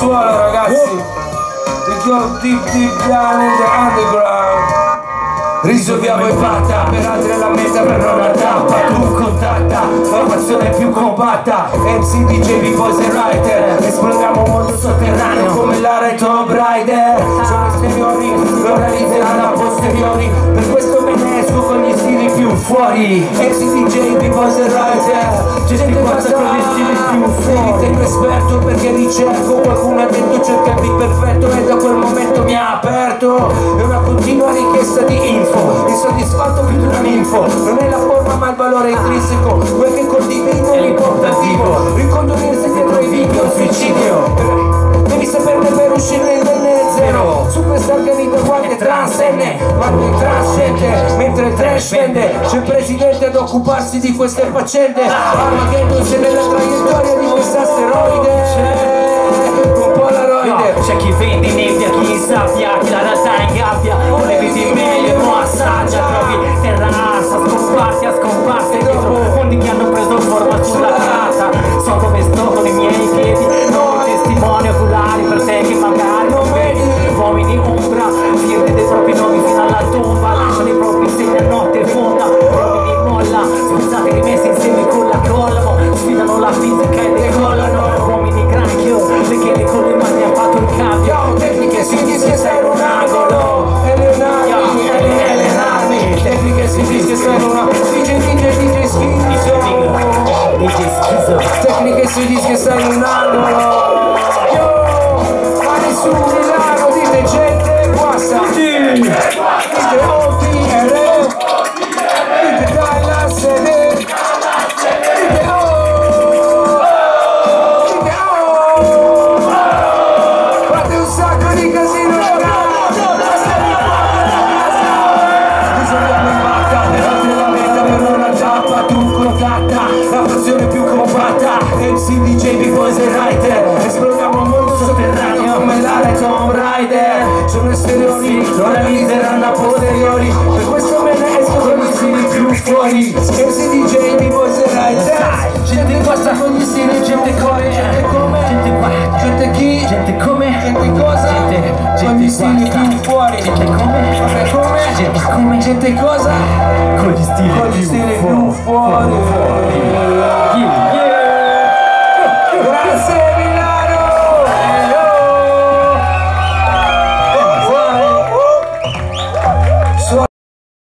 suolo ragazzi. We go deep deep down in the underground. Risolviamo in patta, per altri è la meta per non la tappa Tu contatta, formazione più compatta. MC, DJ, B-Boys writer. Esploriamo un mondo sotterraneo come l'ara e Tomb Raider Sono esteriori, lo realizzeranno a posteriori. Per questo me ne esco con gli stili più fuori. MC, DJ, B-Boys writer. Stili più Tengo esperto perché ricerco. Qualcuno ha detto cerca il beat perfetto E da quel momento mi ha aperto. È una continua richiesta di info Insoddisfatto più di una ninfo. Non è la forma ma il valore intrinseco Quel che condivido li porta vivo. Ricondursi dietro ai video, un suicidio. Devi saperne per uscire il zero. Superstar che mi uguale transenne Quando il trascende. Mentre il trash scende C'è il presidente ad occuparsi di queste faccende. Armageddon la fisica e decollano Uomini granchio, perché le con le mani ha fatto il cambio. Tecniche si dice che sei un angolo. E le navi, e le, le navi Tecniche si dice sei una DJ, DJ, DJ schizo. DJ schizo. Tecniche si dice sei un angolo Tatta La frazione più compatta. MC, DJ, B-Boys e writer. Esploriamo un mondo sotterraneo Come l'ara e Tomb Raider. Sono esteriori, lo realizzeranno a posteriori. Per questo me ne esco con gli stili più fuori. MC, DJ, B-Boys e writer. Gente guasta con gli stili, gente come gente chi gente come Gente cosa? Gente, gente stili più fuori Gente come Vabbè come? Gente come Gente cosa? Con gli stili Con gli più stili fuori. più fuori